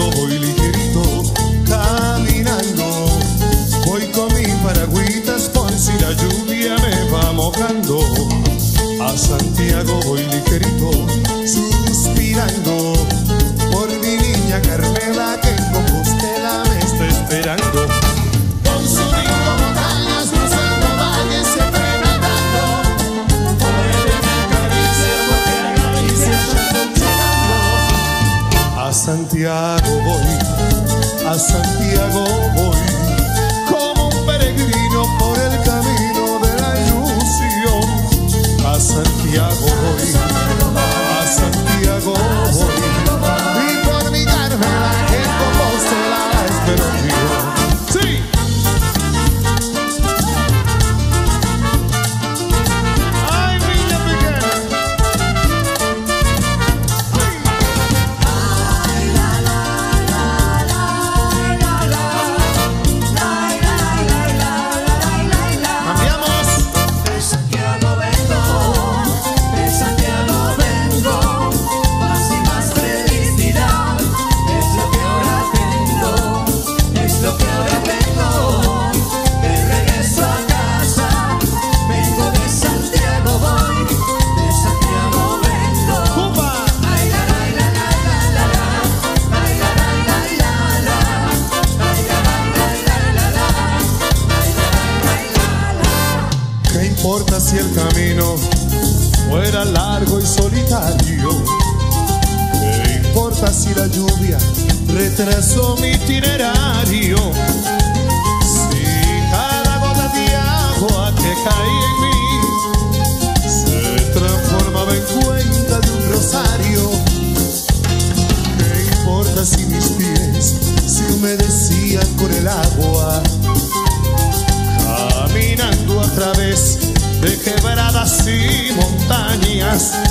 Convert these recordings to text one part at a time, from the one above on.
holy vou morrer. importa si el camino fuera largo y solitario? Importa si la lluvia retrasó mi itinerario? us.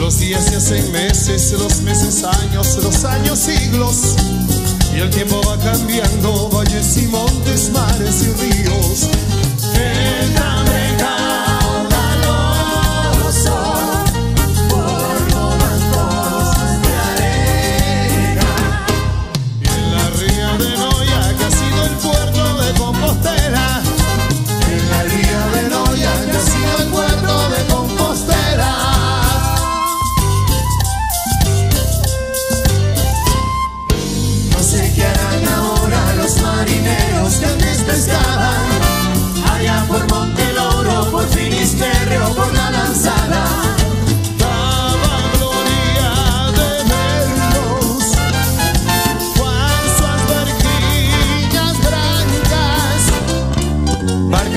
Los días se hacen meses, los meses años, los años siglos. Y el tiempo va cambiando valles y montes, mares y ríos. Déjame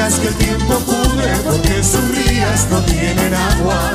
Que el tiempo pudre porque sus rías no tienen agua.